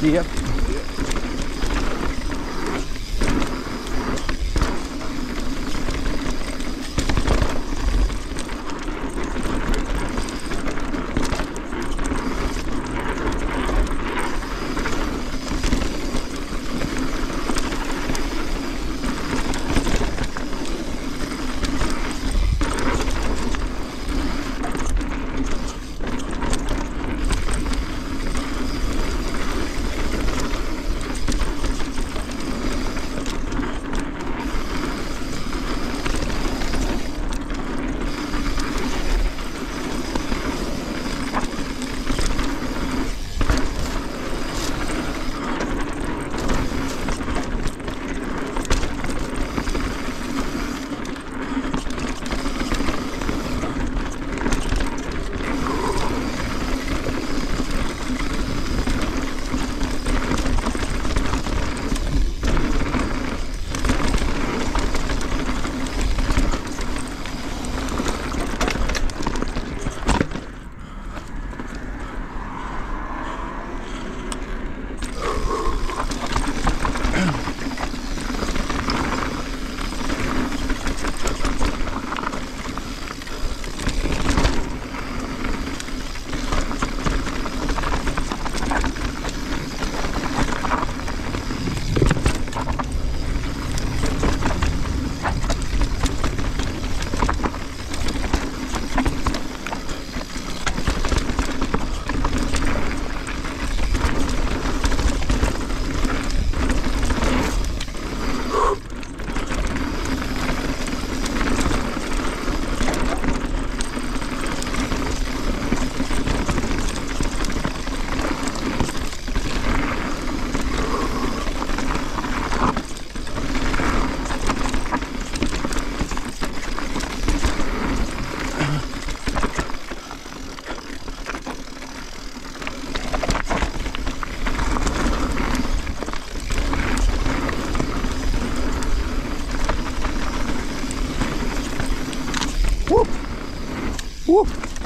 dia. Uh!